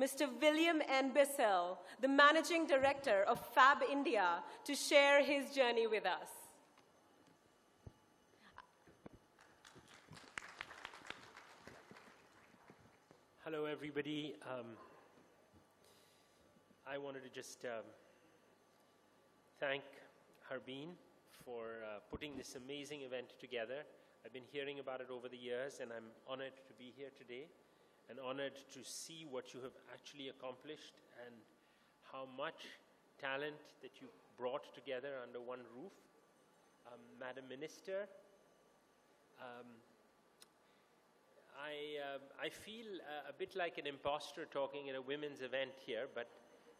Mr. William N. Bissell, the Managing Director of Fab India, to share his journey with us. Hello, everybody. Um, I wanted to just um, thank Harbeen for uh, putting this amazing event together. I've been hearing about it over the years, and I'm honored to be here today and honored to see what you have actually accomplished and how much talent that you brought together under one roof. Um, Madam Minister, um, I, uh, I feel uh, a bit like an imposter talking at a women's event here, but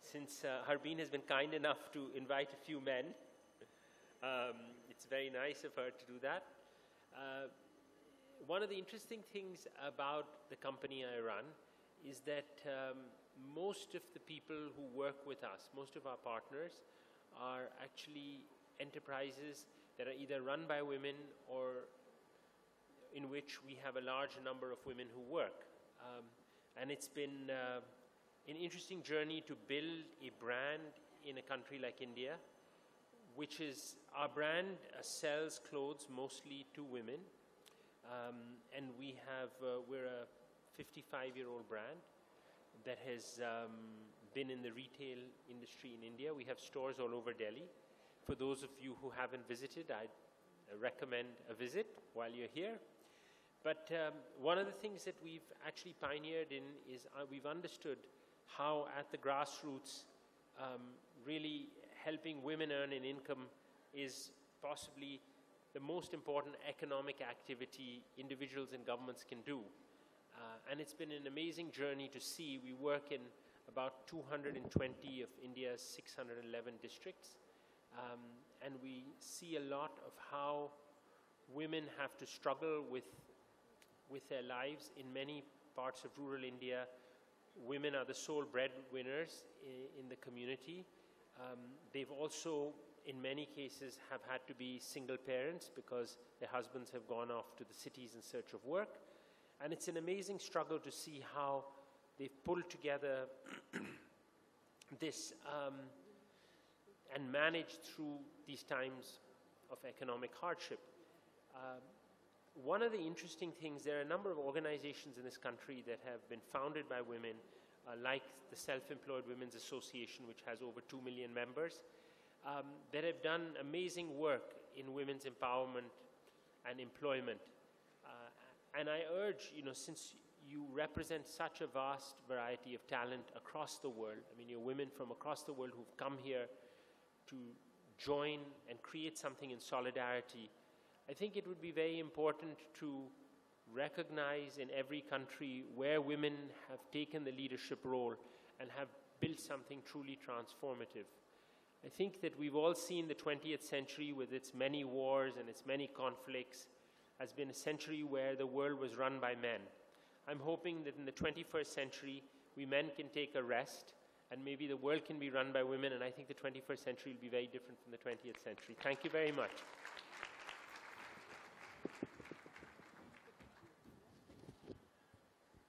since uh, Harbeen has been kind enough to invite a few men, um, it's very nice of her to do that. One of the interesting things about the company I run is that um, most of the people who work with us, most of our partners, are actually enterprises that are either run by women or in which we have a large number of women who work. Um, and it's been uh, an interesting journey to build a brand in a country like India, which is our brand sells clothes mostly to women. Um, and we have, uh, we're a 55 year old brand that has um, been in the retail industry in India. We have stores all over Delhi. For those of you who haven't visited, I recommend a visit while you're here. But um, one of the things that we've actually pioneered in is uh, we've understood how at the grassroots um, really helping women earn an income is possibly the most important economic activity individuals and governments can do. Uh, and it's been an amazing journey to see. We work in about 220 of India's 611 districts. Um, and we see a lot of how women have to struggle with with their lives. In many parts of rural India, women are the sole breadwinners in the community. Um, they've also, in many cases, have had to be single parents because their husbands have gone off to the cities in search of work. And it's an amazing struggle to see how they've pulled together this um, and managed through these times of economic hardship. Um, one of the interesting things, there are a number of organizations in this country that have been founded by women, uh, like the Self-Employed Women's Association, which has over 2 million members, um, that have done amazing work in women's empowerment and employment. Uh, and I urge, you know, since you represent such a vast variety of talent across the world, I mean, you're women from across the world who've come here to join and create something in solidarity I think it would be very important to recognize in every country where women have taken the leadership role and have built something truly transformative. I think that we've all seen the 20th century with its many wars and its many conflicts has been a century where the world was run by men. I'm hoping that in the 21st century, we men can take a rest and maybe the world can be run by women, and I think the 21st century will be very different from the 20th century. Thank you very much.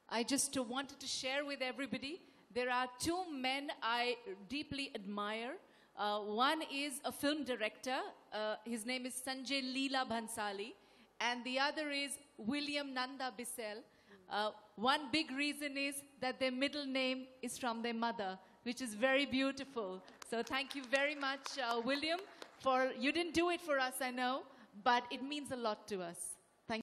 I just wanted to share with everybody there are two men I deeply admire. Uh, one is a film director. Uh, his name is Sanjay Leela Bhansali. And the other is William Nanda Bissell. Uh, one big reason is that their middle name is from their mother, which is very beautiful. So thank you very much, uh, William, for, you didn't do it for us, I know, but it means a lot to us.